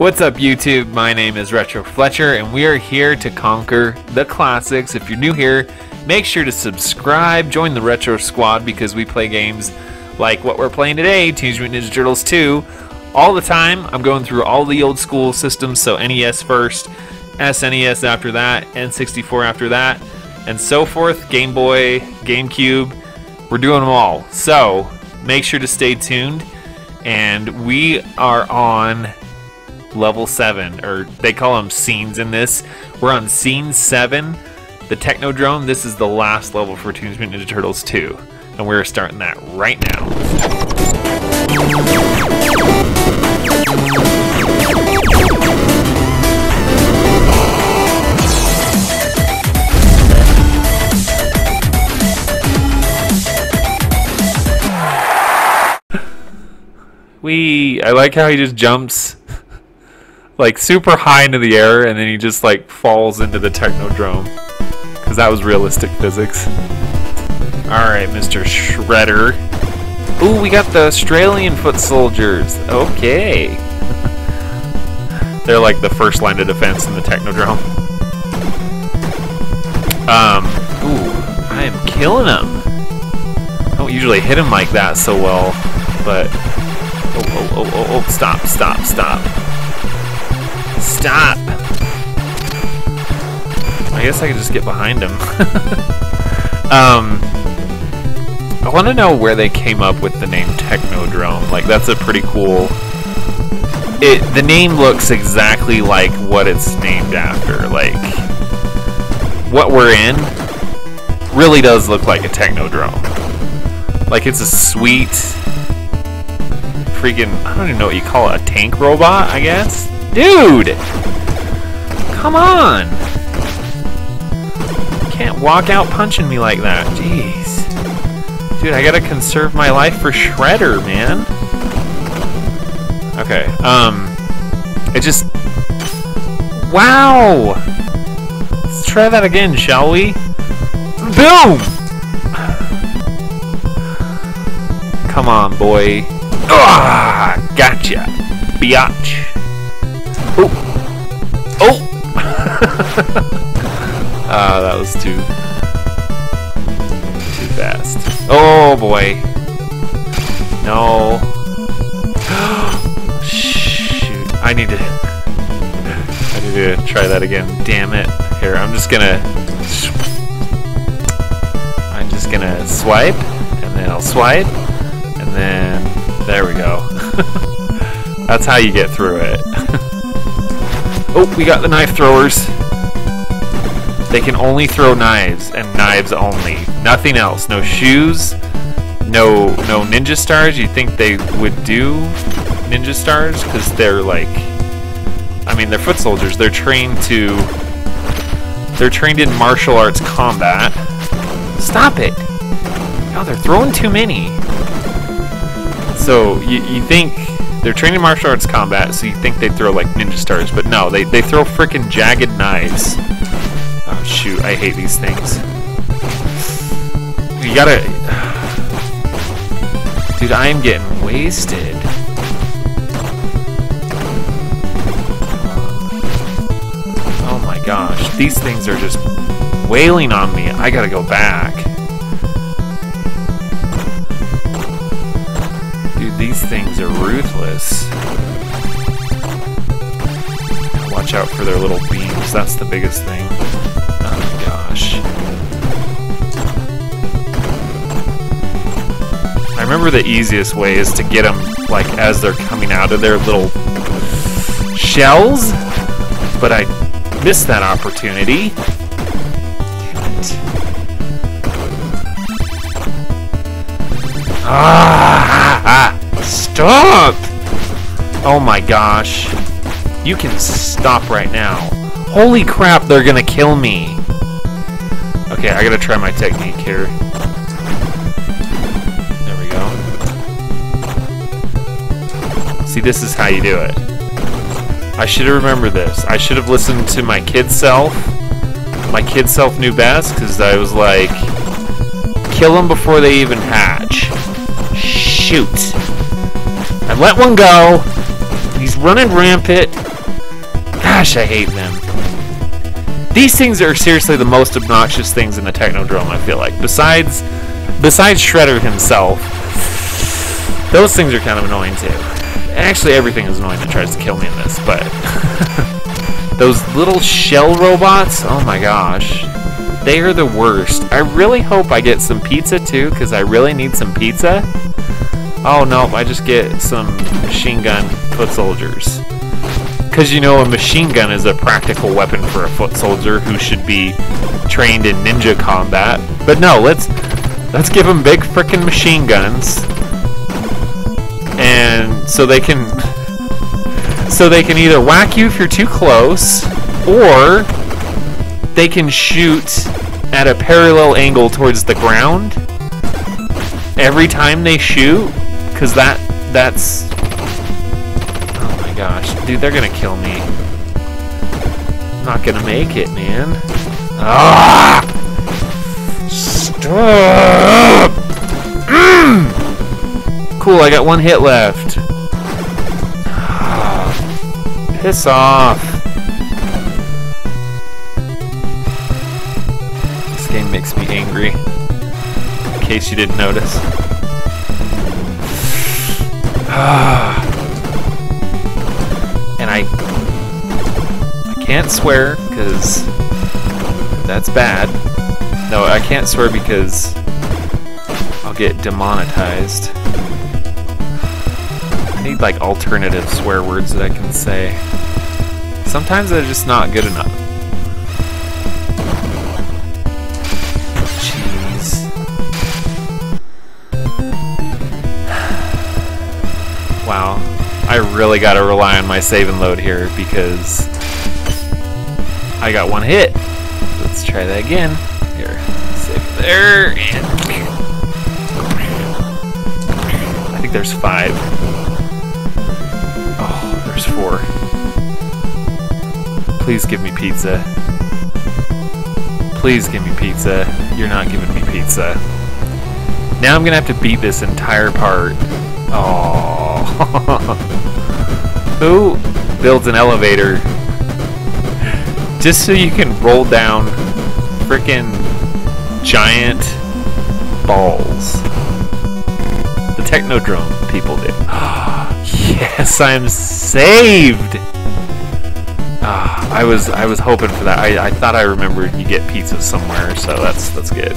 What's up, YouTube? My name is Retro Fletcher, and we are here to conquer the classics. If you're new here, make sure to subscribe, join the Retro Squad because we play games like what we're playing today Teenage Mutant Ninja Turtles 2 all the time. I'm going through all the old school systems, so NES first, SNES after that, N64 after that, and so forth. Game Boy, GameCube, we're doing them all. So make sure to stay tuned. And we are on level 7, or they call them scenes in this. We're on scene 7, the Technodrome. This is the last level for Teenage Mutant Ninja Turtles 2. And we're starting that right now. We I like how he just jumps like super high into the air and then he just like falls into the technodrome because that was realistic physics. All right, Mr. Shredder. Ooh, we got the Australian foot soldiers. Okay. They're like the first line of defense in the technodrome. Um, ooh, I am killing him. I don't usually hit him like that so well, but Oh, oh, oh, oh, oh, stop, stop, stop. Stop! I guess I could just get behind him. um, I want to know where they came up with the name Technodrome. Like, that's a pretty cool... It, the name looks exactly like what it's named after. Like, what we're in really does look like a Technodrome. Like, it's a sweet freaking, I don't even know what you call it, a tank robot, I guess? Dude! Come on! You can't walk out punching me like that, jeez. Dude, I gotta conserve my life for Shredder, man. Okay, um, it just, wow! Let's try that again, shall we? Boom! Come on, boy. Ah, gotcha, biatch. Ah, that was too too fast. Oh boy. No. Shoot, I need to. I need to try that again. Damn it. Here, I'm just gonna. I'm just gonna swipe, and then I'll swipe, and then there we go. That's how you get through it. Oh, we got the knife throwers. They can only throw knives, and knives only. Nothing else. No shoes. No, no ninja stars. You think they would do ninja stars because they're like, I mean, they're foot soldiers. They're trained to. They're trained in martial arts combat. Stop it! Oh, they're throwing too many. So you, you think they're trained in martial arts combat, so you think they throw like ninja stars, but no, they, they throw freaking jagged knives. Oh shoot, I hate these things. You gotta... Dude, I am getting wasted. Oh my gosh, these things are just wailing on me. I gotta go back. Things are ruthless. Watch out for their little beams, that's the biggest thing. Oh gosh. I remember the easiest way is to get them, like, as they're coming out of their little shells, but I missed that opportunity. Ah! Stop! Oh my gosh. You can stop right now. Holy crap, they're gonna kill me. Okay, I gotta try my technique here. There we go. See, this is how you do it. I should have remembered this. I should have listened to my kid self. My kid self knew best, because I was like, kill them before they even hatch. Shoot. Let one go. He's running rampant. Gosh, I hate them. These things are seriously the most obnoxious things in the Technodrome, I feel like. Besides besides Shredder himself, those things are kind of annoying too. Actually, everything is annoying that tries to kill me in this, but those little shell robots, oh my gosh. They are the worst. I really hope I get some pizza too, because I really need some pizza. Oh no, I just get some machine gun foot soldiers. Because you know, a machine gun is a practical weapon for a foot soldier who should be trained in ninja combat. But no, let's let's give them big freaking machine guns, and so they can so they can either whack you if you're too close, or they can shoot at a parallel angle towards the ground every time they shoot because that that's oh my gosh dude they're gonna kill me I'm not gonna make it man ah stop mm. cool I got one hit left piss off This game makes me angry. In case you didn't notice. And I I can't swear because that's bad. No, I can't swear because I'll get demonetized. I need like alternative swear words that I can say. Sometimes they're just not good enough. Really gotta rely on my save and load here because I got one hit. Let's try that again. Here, save there, and I think there's five. Oh, there's four. Please give me pizza. Please give me pizza. You're not giving me pizza. Now I'm gonna have to beat this entire part. Oh. Who builds an elevator just so you can roll down freaking giant balls? The Technodrome people did. yes, I'm saved. Uh, I was I was hoping for that. I, I thought I remembered you get pizza somewhere, so that's that's good.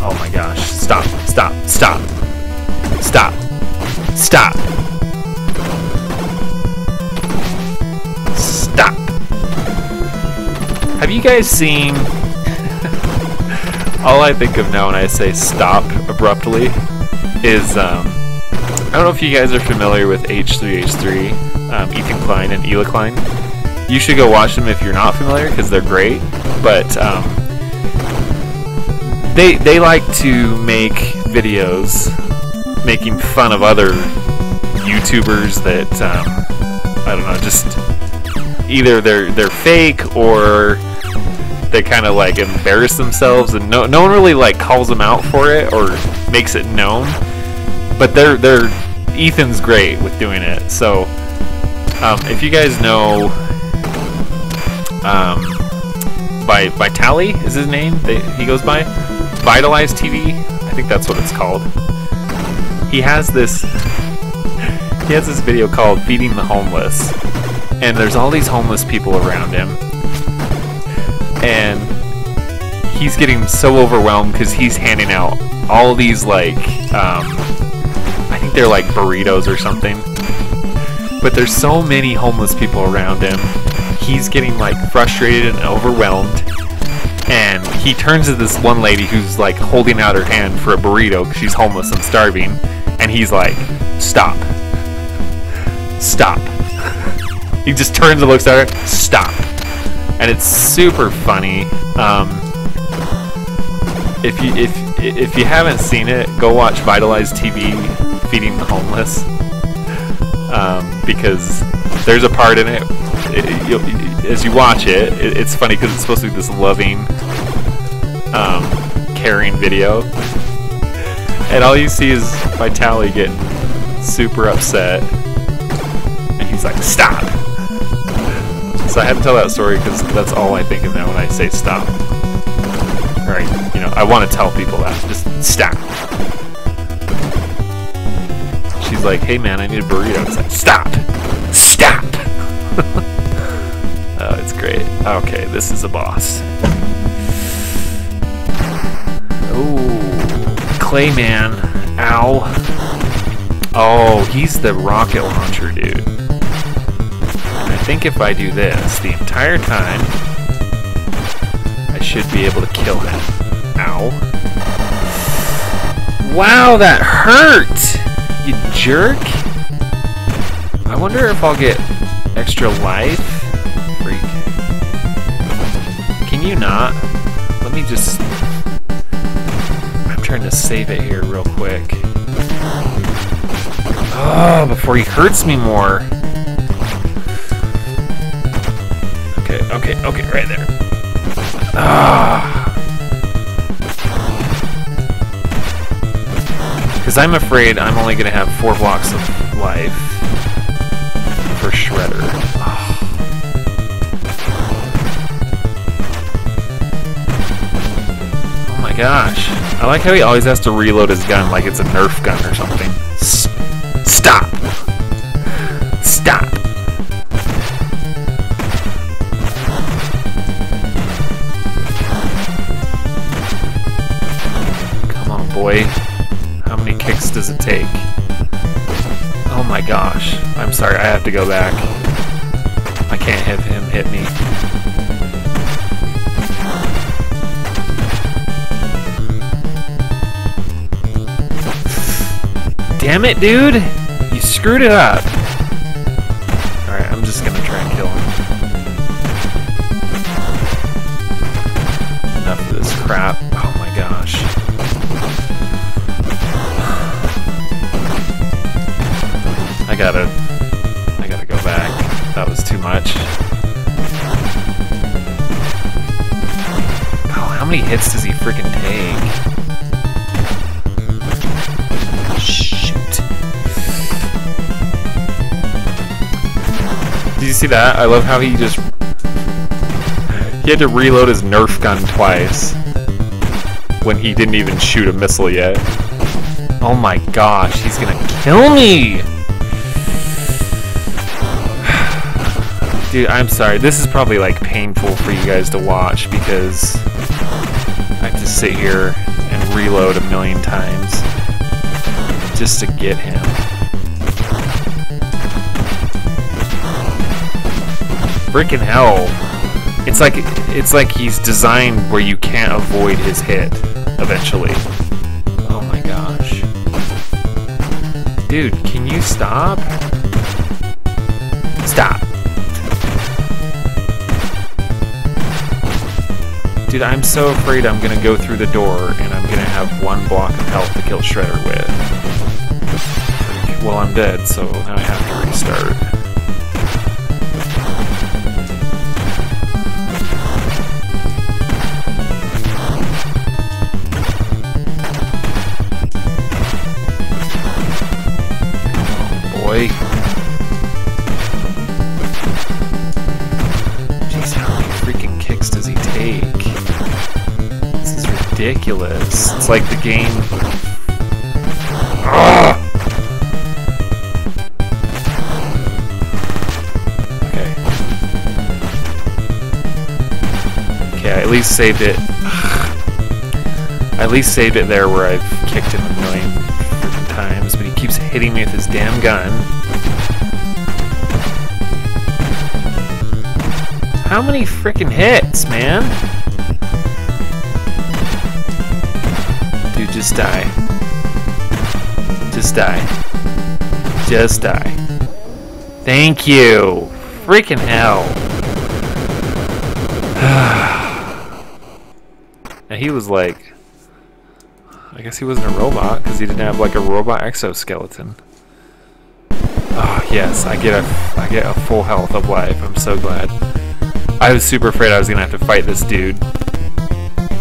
Oh my gosh! Stop! Stop! Stop! Stop! Stop! Have you guys seen... All I think of now when I say stop abruptly is, um, I don't know if you guys are familiar with H3H3, um, Ethan Klein and Hila Klein. You should go watch them if you're not familiar because they're great. But um, they they like to make videos making fun of other YouTubers that um, I don't know, just either they're they're fake or they kind of like embarrass themselves, and no no one really like calls them out for it or makes it known. But they're they're Ethan's great with doing it. So um, if you guys know um, by by Tally is his name, they, he goes by VitalyzdTv. I think that's what it's called he has this he has this video called feeding the homeless and there's all these homeless people around him and he's getting so overwhelmed because he's handing out all these like um, i think they're like burritos or something but there's so many homeless people around him he's getting like frustrated and overwhelmed and he turns to this one lady who's like holding out her hand for a burrito because she's homeless and starving and he's like, stop. Stop. he just turns and looks at her, stop. And it's super funny. Um, if you if if you haven't seen it, go watch VitalyzdTv feeding the homeless. Um, because there's a part in it, it as you watch it, it it's funny because it's supposed to be this loving, um, caring video, and all you see is Vitaly getting super upset. And he's like, stop! So I had to tell that story because that's all I think of now when I say stop. Right? You know, I want to tell people that. Just stop. She's like, hey man, I need a burrito. It's like, stop! Stop! oh, it's great. Okay, this is a boss. Ooh, Clayman. Ow. Oh, he's the rocket launcher dude. Think if I do this the entire time, I should be able to kill him. Ow. Wow, that hurt! You jerk! I wonder if I'll get extra life? Freak. Can you not? Let me just... I'm trying to save it here real quick. Oh, before he hurts me more. Okay, okay, right there. Ah. Because I'm afraid I'm only going to have four blocks of life for Shredder. Oh my gosh. I like how he always has to reload his gun like it's a Nerf gun or something. S! Stop! Sorry, I have to go back. I can't have him hit me. Damn it, dude! You screwed it up. Alright, I'm just gonna try and kill him. Enough of this crap. Oh my gosh. I gotta... much. Oh, how many hits does he freaking take? Shoot. Did you see that? I love how he just... He had to reload his Nerf gun twice. When he didn't even shoot a missile yet. Oh my gosh, he's gonna kill me! Dude, I'm sorry. This is probably like painful for you guys to watch because I have to sit here and reload a million times just to get him. Freaking hell. It's like it's like he's designed where you can't avoid his hit eventually. Oh my gosh. Dude, can you stop? Stop. Dude, I'm so afraid I'm gonna go through the door and I'm gonna have one block of health to kill Shredder with. Well, I'm dead, so now I have to restart. Ridiculous. It's like the game. Ugh! Okay. Okay, I at least saved it. I at least saved it there where I've kicked him a million freaking times, but he keeps hitting me with his damn gun. How many freaking hits, man? Just die. Just die. Just die. Thank you. Freaking hell. and he was like, I guess he wasn't a robot because he didn't have like a robot exoskeleton. Oh yes, I get a I get a full health of life. I'm so glad. I was super afraid I was gonna have to fight this dude.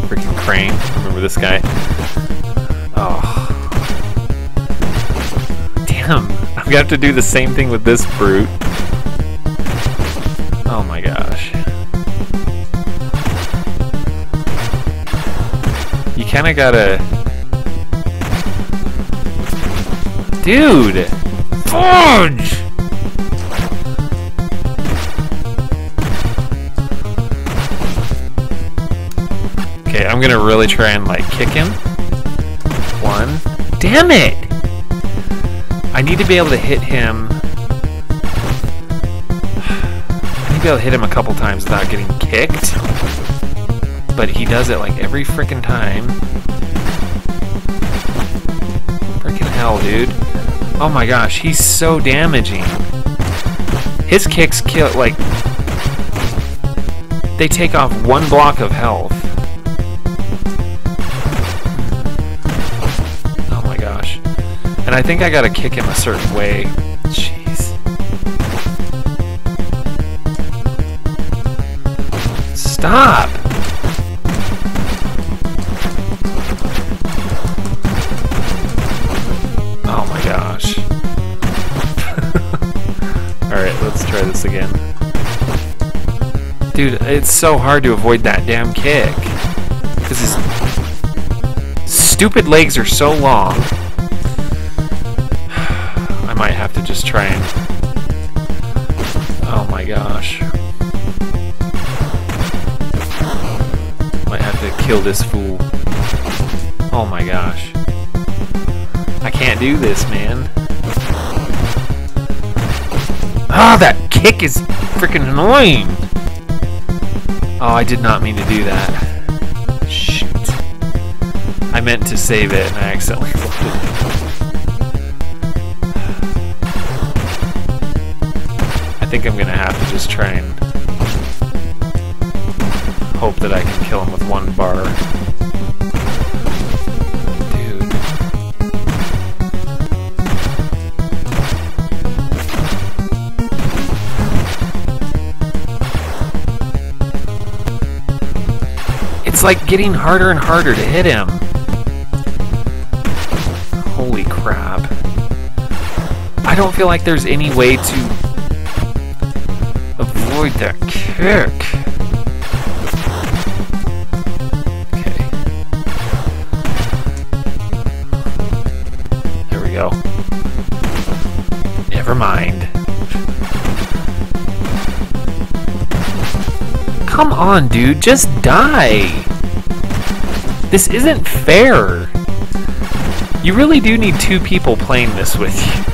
Freaking Krang. Remember this guy? Oh. Damn. I'm gonna have to do the same thing with this brute. Oh my gosh. You kinda gotta... Dude! Fudge! Okay, I'm gonna really try and like kick him. Damn it! I need to be able to hit him. I need to be able to hit him a couple times without getting kicked. But he does it like every freaking time. Freaking hell, dude. Oh my gosh, he's so damaging. His kicks kill, like, they take off one block of health. I think I gotta kick him a certain way. Jeez. Stop! Oh my gosh. Alright, let's try this again. Dude, it's so hard to avoid that damn kick. Because his stupid legs are so long. Might have to just try and... Oh my gosh. Might have to kill this fool. Oh my gosh. I can't do this, man. Ah, that kick is freaking annoying! Oh, I did not mean to do that. Shoot. I meant to save it and I accidentally think I'm gonna have to just try and hope that I can kill him with one bar. Dude. It's like getting harder and harder to hit him. Holy crap. I don't feel like there's any way to avoid that kick. Okay. There we go. Never mind. Come on, dude, just die. This isn't fair. You really do need two people playing this with you.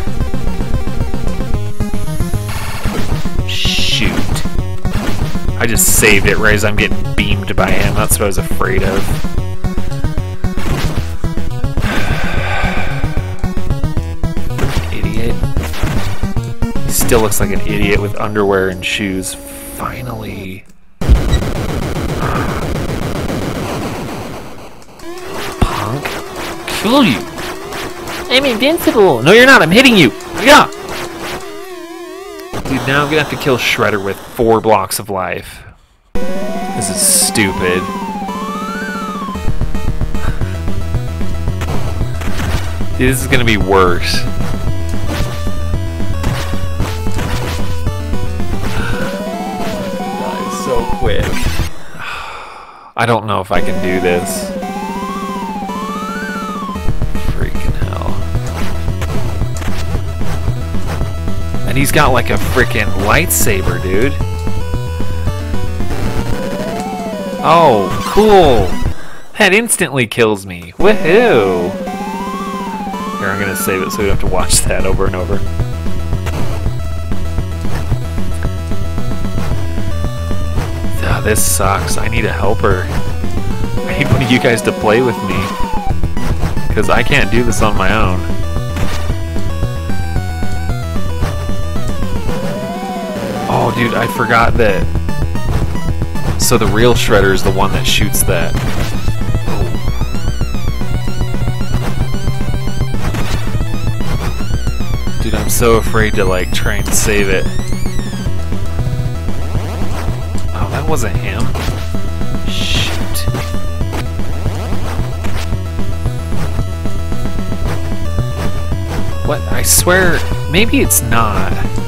Just saved it right as I'm getting beamed by him. That's what I was afraid of. Idiot. He still looks like an idiot with underwear and shoes. Finally. Punk. Kill you. I'm invincible. No, you're not. I'm hitting you. Yeah. Dude, now I'm gonna have to kill Shredder with four blocks of life. Stupid. Dude, this is gonna be worse. Die so quick. I don't know if I can do this. Freaking hell. And he's got like a freaking lightsaber, dude. Oh, cool. That instantly kills me. Woohoo! Here, I'm gonna save it so we don't have to watch that over and over. Ah, this sucks. I need a helper. I need one of you guys to play with me. Because I can't do this on my own. Oh, dude, I forgot that. So the real Shredder is the one that shoots that. Dude, I'm so afraid to like try and save it. Oh, that wasn't him. Shoot. What? I swear, maybe it's not.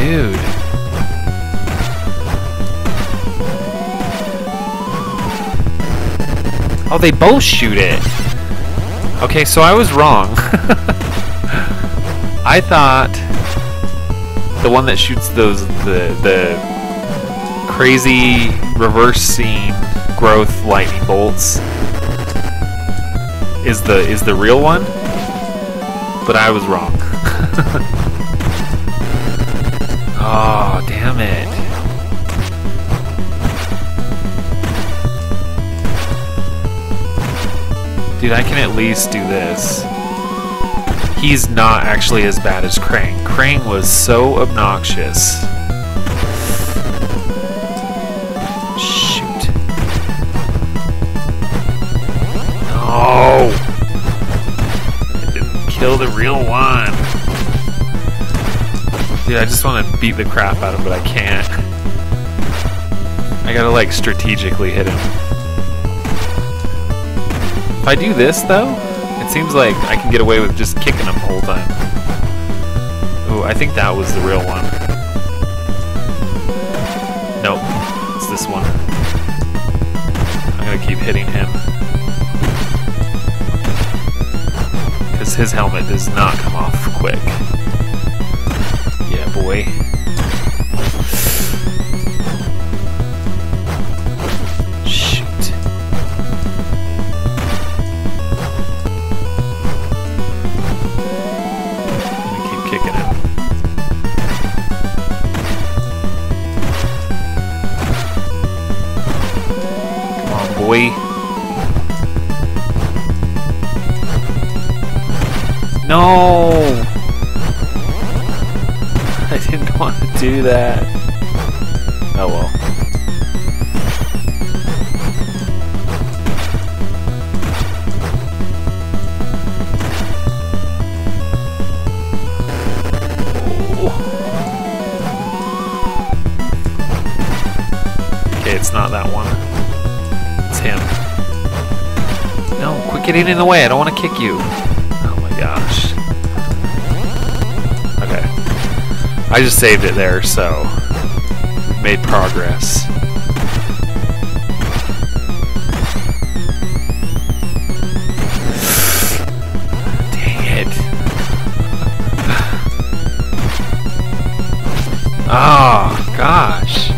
Dude. Oh, they both shoot it. Okay, so I was wrong. I thought the one that shoots those the the crazy reversing growth lightning bolts is the is the real one, but I was wrong. oh, damn it. Dude, I can at least do this. He's not actually as bad as Krang. Krang was so obnoxious. Dude, I just want to beat the crap out of him, but I can't. I gotta, like, strategically hit him. If I do this, though, it seems like I can get away with just kicking him the whole time. Oh, I think that was the real one. Nope, it's this one. I'm gonna keep hitting him. Because his helmet does not come off quick. Yeah, that. Oh well. Okay, it's not that one. It's him. No, quit getting in the way. I don't want to kick you. Oh my gosh. I just saved it there, so made progress. Dang it. Oh, gosh.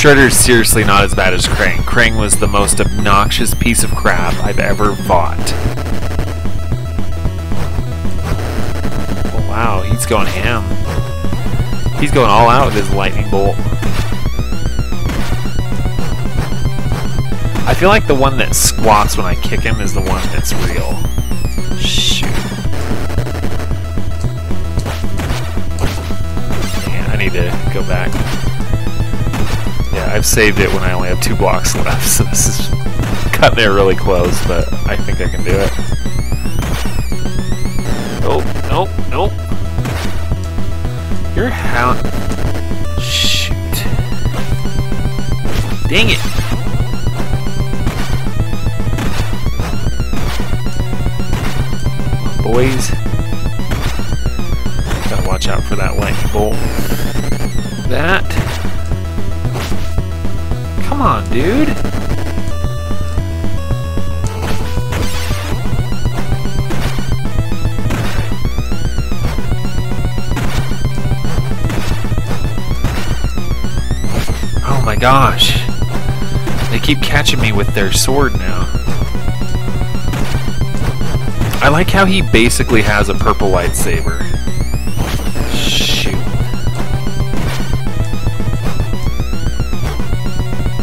Shredder's seriously not as bad as Krang. Krang was the most obnoxious piece of crap I've ever fought. Oh, wow, he's going ham. He's going all out with his lightning bolt. I feel like the one that squats when I kick him is the one that's real. Shoot. Man, I need to go back. I've saved it when I only have two blocks left, so this is cut there really close, but I think I can do it. Oh, nope, nope. You're hound. Shoot. Dang it. Boys. Gotta watch out for that lightning bolt. That. Come on, dude. Oh my gosh. They keep catching me with their sword now. I like how he basically has a purple lightsaber.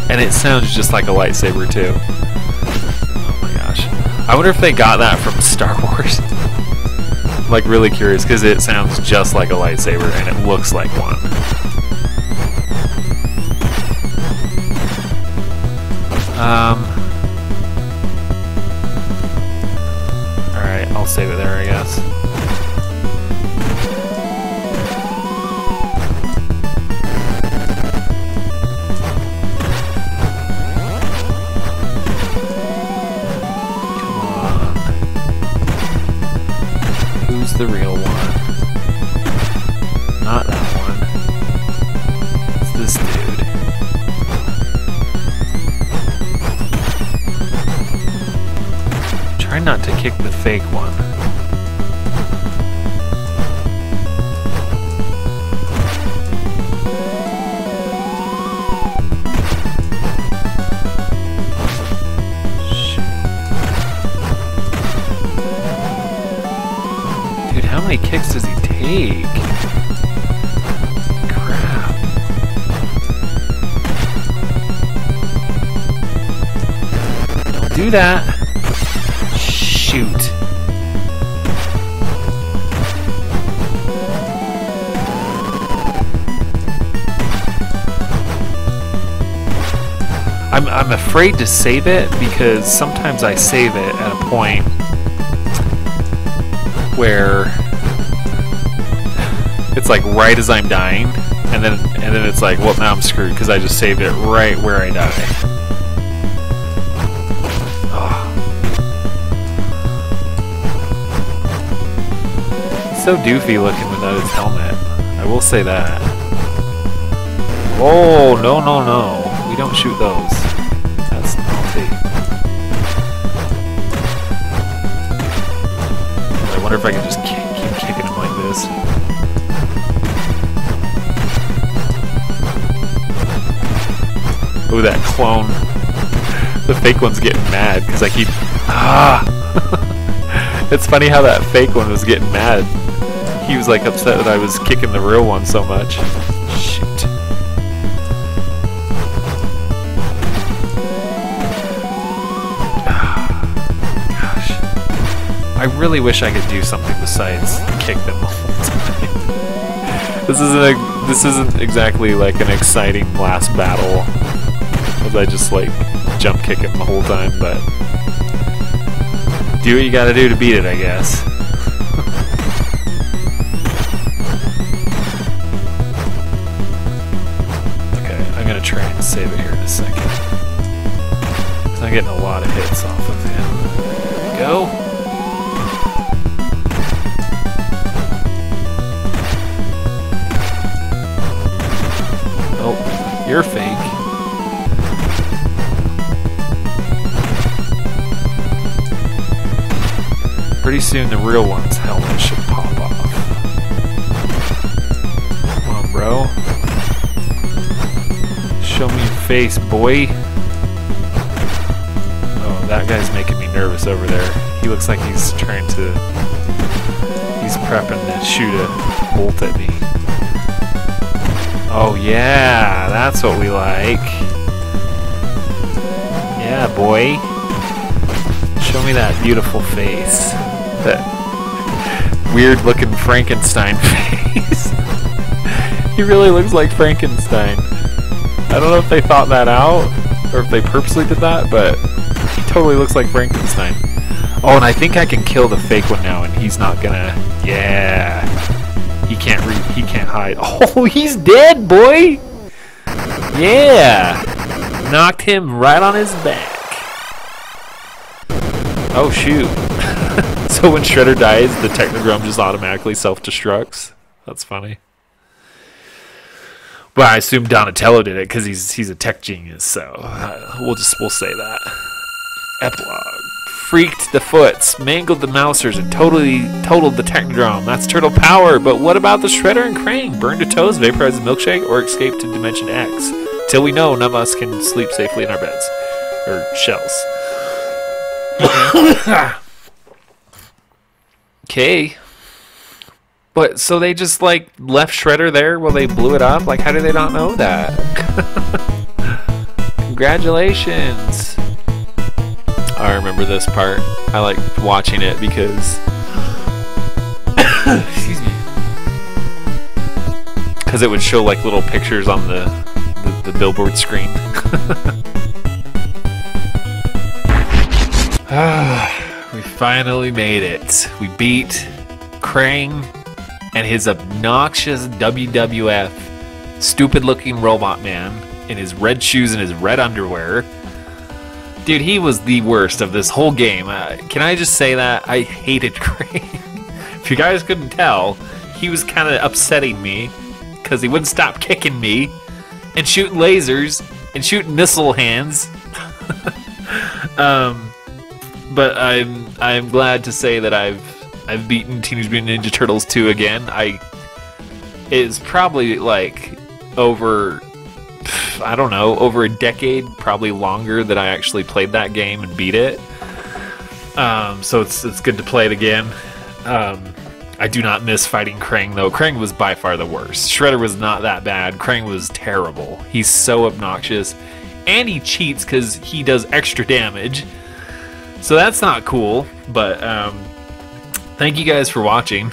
And it sounds just like a lightsaber too. Oh my gosh. I wonder if they got that from Star Wars. I'm like really curious because it sounds just like a lightsaber and it looks like one. Um. Alright, I'll save it there, I guess. Kick the fake one. Dude, how many kicks does he take? Do that. I'm, I'm afraid to save it because sometimes I save it at a point where it's like right as I'm dying, and then and then it's like, well, now I'm screwed because I just saved it right where I die. So doofy looking without his helmet. I will say that. Oh no no no! We don't shoot those. Wonder if I can just ki keep kicking him like this. Ooh, that clone. The fake one's getting mad because I keep. Ah! it's funny how that fake one was getting mad. He was like upset that I was kicking the real one so much. Really wish I could do something besides kick them all the time. This isn't a, this isn't exactly like an exciting last battle. As I just like jump kick him the whole time, but do what you gotta do to beat it, I guess. okay, I'm gonna try and save it here in a second. I'm getting a lot of hits off of him. There we go. You're fake. Pretty soon the real one's helmet should pop off. Come on, bro. Show me your face, boy. Oh, that guy's making me nervous over there. He looks like he's trying to... He's prepping to shoot a bolt at me. Oh yeah, that's what we like. Yeah, boy. Show me that beautiful face. That weird looking Frankenstein face. he really looks like Frankenstein. I don't know if they thought that out or if they purposely did that, but he totally looks like Frankenstein. Oh, and I think I can kill the fake one now and he's not gonna... Yeah. He can't re he hide. Oh, he's dead, boy! Yeah! Knocked him right on his back. Oh, shoot. so when Shredder dies, the Technodrome just automatically self-destructs. That's funny. But I assume Donatello did it because he's he's a tech genius. So uh, we'll just we'll say that. Epilogue. Freaked the Foots, mangled the Mousers, and totally totaled the Technodrome. That's Turtle Power. But what about the Shredder and Krang? Burned to toast, vaporized the milkshake, or escaped to Dimension X? Till we know, none of us can sleep safely in our beds or shells. Okay. But so they just like left Shredder there while they blew it up? Like how do they not know that? Congratulations. I remember this part. I like watching it because excuse me. Cuz it would show like little pictures on the the, the billboard screen. Ah, we finally made it. We beat Krang and his obnoxious WWF stupid looking robot man in his red shoes and his red underwear. Dude, he was the worst of this whole game. Uh, can I just say that? I hated Krang. if you guys couldn't tell, he was kind of upsetting me because he wouldn't stop kicking me and shooting lasers and shooting missile hands. um, but I'm I'm glad to say that I've I've beaten Teenage Mutant Ninja Turtles 2 again. I it's probably like over I don't know, over a decade, probably longer that I actually played that game and beat it. Um, so it's it's good to play it again. Um, I do not miss fighting Krang though. Krang was by far the worst. Shredder was not that bad. Krang was terrible. He's so obnoxious, and he cheats because he does extra damage. So that's not cool. But um, thank you guys for watching.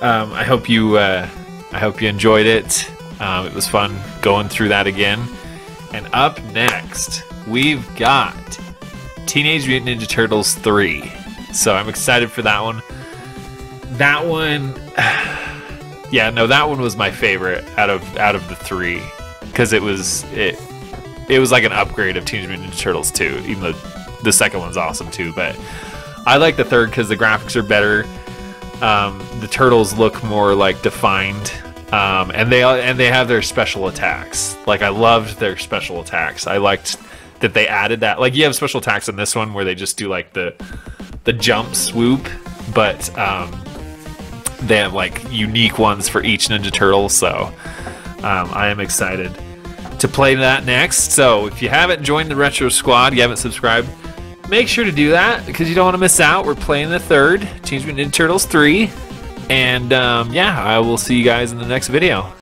um, I hope you uh, I hope you enjoyed it. Um, it was fun going through that again. And up next, we've got Teenage Mutant Ninja Turtles 3. So I'm excited for that one. That one Yeah, no, that one was my favorite out of out of the 3 cuz it was it it was like an upgrade of Teenage Mutant Ninja Turtles 2, even though the second one's awesome too, but I like the third cuz the graphics are better. Um, the turtles look more like defined um, and they and they have their special attacks. Like I loved their special attacks. I liked that they added that. Like you have special attacks in this one where they just do like the the jump swoop, but um, they have like unique ones for each Ninja Turtle. So um, I am excited to play that next. So if you haven't joined the Retro Squad, you haven't subscribed, make sure to do that because you don't want to miss out. We're playing the third Teenage Mutant Ninja Turtles 3. And um, yeah, I will see you guys in the next video.